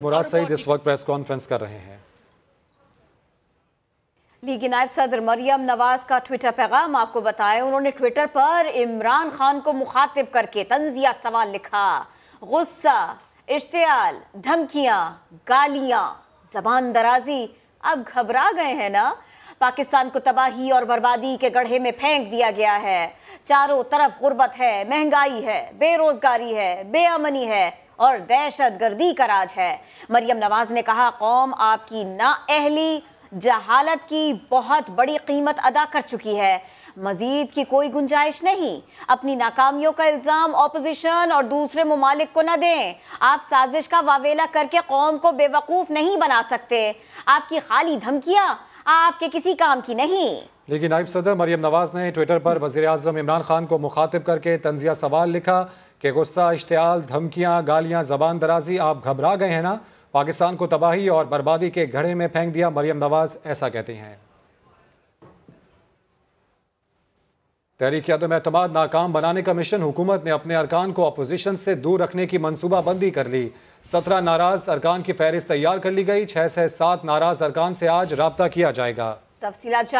مراد سعید اس وقت press conference کر رہے ہیں۔ لیگی نائب صدر مریم نواز کا ٹویٹر پیغام آپ کو بتائے انہوں نے ٹویٹر پر عمران خان کو مخاطب کر کے تنزیہ سوال لکھا۔ غصہ اشتعال دھمکیاں گالیاں زبان درازی۔ اب گھبرا گئے ہیں نا؟ پاکستان کو تباہی اور بربادی کے گڑھے میں پھینک دیا گیا ہے۔ چاروں طرف غربت ہے مہنگائی ہے بے روزگاری ہے بے امنی ہے۔ اور دہشت گردی کا راج ہے۔ مریم نواز نے کہا، قوم آپ کی نااہلی جہالت کی بہت بڑی قیمت ادا کر چکی ہے۔ مزید کی کوئی گنجائش نہیں۔ اپنی ناکامیوں کا الزام اپوزیشن اور دوسرے ممالک کو نہ دیں۔ آپ سازش کا واویلا کر کے قوم کو بے وقوف نہیں بنا سکتے۔ آپ کی خالی دھمکیاں آپ کے کسی کام کی نہیں۔ لیکن نائب صدر مریم نواز نے ٹویٹر پر وزیر اعظم عمران خان کو مخاطب کر کے تنزیہ سوال لکھا۔ کہ غصہ، اشتعال، دھمکیاں، گالیاں، زبان درازی، آپ گھبرا گئے ہیں نا؟ پاکستان کو تباہی اور بربادی کے گھڑے میں پھینک دیا مریم نواز، ایسا کہتے ہیں۔ تحریک عدم اعتماد، ناکام بنانے کا مشن، حکومت نے اپنے ارکان کو اپوزیشن سے دور رکھنے کی منصوبہ بندی کر لی۔ سترہ ناراض ارکان کی فہرست تیار کر لی گئی۔ چھ سے سات ناراض ارکان سے آج رابطہ کیا جائے گا۔ تفصیلات